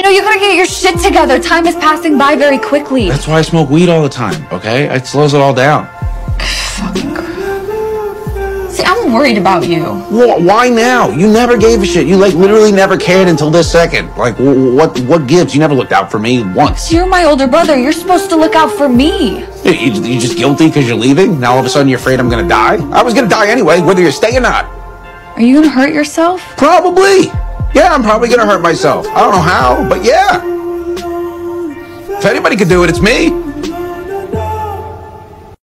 You know, you gotta get your shit together. Time is passing by very quickly. That's why I smoke weed all the time, okay? It slows it all down. Fucking See, I'm worried about you. Wh- Why now? You never gave a shit. You like literally never cared until this second. Like what? What gives? You never looked out for me once. You're my older brother. You're supposed to look out for me. You, you, you just guilty because you're leaving? Now all of a sudden you're afraid I'm gonna die? I was gonna die anyway, whether you stay or not. Are you gonna hurt yourself? Probably. Yeah, I'm probably gonna hurt myself. I don't know how, but yeah. If anybody could do it, it's me.